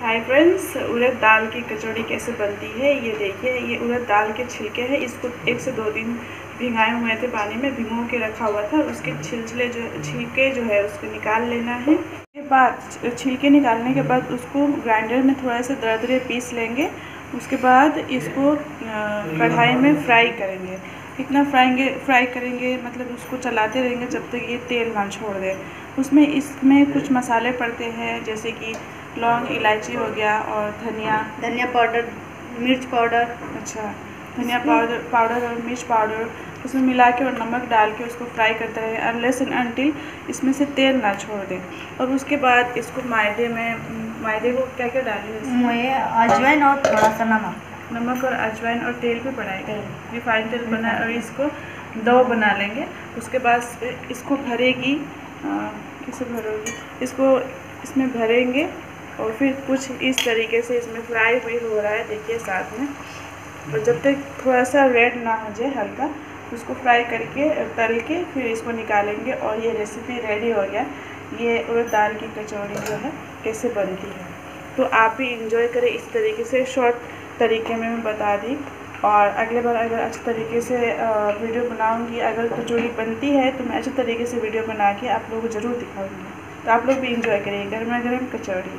Hi friends उड़द दाल की कचौड़ी कैसे बनती है? ये देखिए, ये उड़द दाल के छिलके हैं। इसको एक से दो दिन भिंगाए हुए थे पानी में, भिगो के रखा हुआ था उसके छिलछले जो, छिलके जो है उसको निकाल लेना है। उसके बाद, छिलके निकालने के बाद उसको ग्राइंडर में थोड़ा सा दरदरे पीस लेंगे। उसके बाद इसको कढ़ाई में फ्राई करेंगे। कितना फ्राइंगे फ्राई करेंगे मतलब उसको चलाते रहेंगे जब तक ये तेल ना छोड़ दे। उसमें, इसमें कुछ मसाले पड़ते हैं, जैसे कि लौंग इलायची हो गया और धनिया। धनिया पाउडर मिर्च पाउडर। अच्छा धनिया पाउडर पाउडर और मिर्च पाउडर उसमें मिला के और नमक डाल के उसको फ्राई करते रहे। अनलेस एंड अनटिल इसमें से तेल ना छोड़ दे। और उसके बाद इसको मैदे में मैदे को क्या क्या डालें अजवाइन और थोड़ा सा नमक। नमक और अजवाइन और तेल भी बनाएँगे रिफाइन तेल बना और इसको दो बना लेंगे। उसके बाद इसको भरेगी कैसे भरोगी? इसको इसमें भरेंगे और फिर कुछ इस तरीके से इसमें फ्राई भी हो रहा है, देखिए साथ में। और जब तक थोड़ा सा रेड ना हो जाए हल्का, उसको फ्राई करके, तल के फिर इसको निकालेंगे। और ये रेसिपी रेडी हो गया। ये उड़द दाल की कचौड़ी जो है, कैसे बनती है। तो आप भी इंजॉय करें इस तरीके से। शॉर्ट तरीके में मैं बता दी। और अगले बार अगर अच्छे तरीके से वीडियो बनाऊँगी, अगर कचौड़ी बनती है तो मैं अच्छे तरीके से वीडियो बना के आप लोगों को ज़रूर दिखाऊँगी। तो आप लोग भी इंजॉय करिए गर्मा गर्म कचौड़ी।